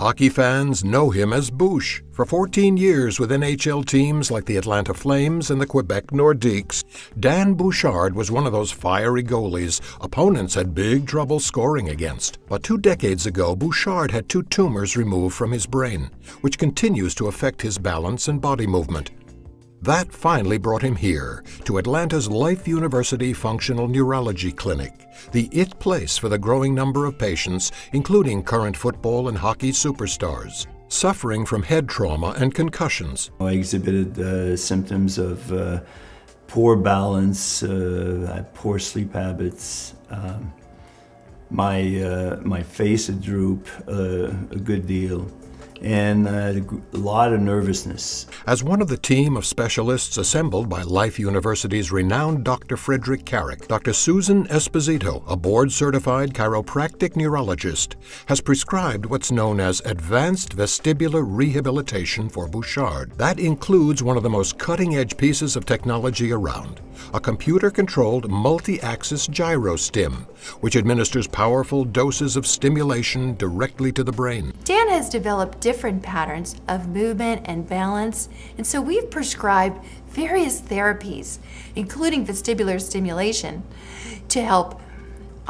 Hockey fans know him as Bouch. For 14 years with NHL teams like the Atlanta Flames and the Quebec Nordiques, Dan Bouchard was one of those fiery goalies opponents had big trouble scoring against. But two decades ago, Bouchard had two tumors removed from his brain, which continues to affect his balance and body movement. That finally brought him here, to Atlanta's Life University Functional Neurology Clinic, the it place for the growing number of patients, including current football and hockey superstars, suffering from head trauma and concussions. I exhibited uh, symptoms of uh, poor balance, uh, poor sleep habits. Um, my, uh, my face would droop uh, a good deal and uh, a lot of nervousness. As one of the team of specialists assembled by Life University's renowned Dr. Frederick Carrick, Dr. Susan Esposito, a board-certified chiropractic neurologist, has prescribed what's known as advanced vestibular rehabilitation for Bouchard. That includes one of the most cutting-edge pieces of technology around, a computer-controlled multi-axis gyrostim, which administers powerful doses of stimulation directly to the brain. Dan has developed different patterns of movement and balance, and so we've prescribed various therapies, including vestibular stimulation, to help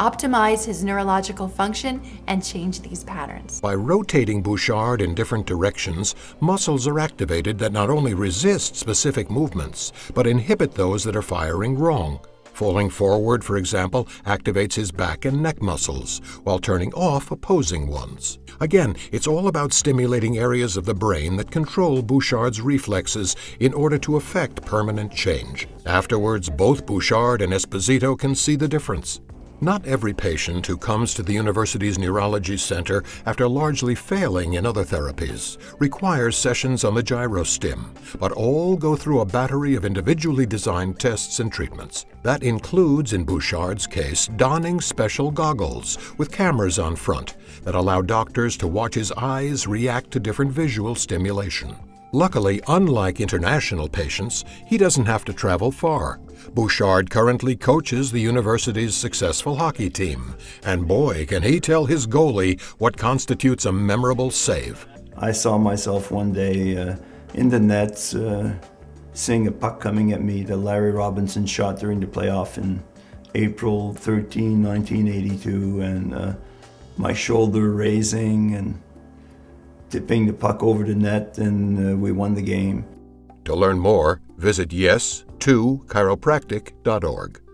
optimize his neurological function and change these patterns. By rotating Bouchard in different directions, muscles are activated that not only resist specific movements, but inhibit those that are firing wrong. Falling forward, for example, activates his back and neck muscles, while turning off opposing ones. Again, it's all about stimulating areas of the brain that control Bouchard's reflexes in order to effect permanent change. Afterwards, both Bouchard and Esposito can see the difference. Not every patient who comes to the university's neurology center after largely failing in other therapies requires sessions on the gyrostim, but all go through a battery of individually designed tests and treatments. That includes, in Bouchard's case, donning special goggles with cameras on front that allow doctors to watch his eyes react to different visual stimulation. Luckily, unlike international patients, he doesn't have to travel far. Bouchard currently coaches the university's successful hockey team, and boy, can he tell his goalie what constitutes a memorable save. I saw myself one day uh, in the nets uh, seeing a puck coming at me that Larry Robinson shot during the playoff in April 13, 1982, and uh, my shoulder raising and tipping the puck over the net, and uh, we won the game. To learn more, visit yes2chiropractic.org.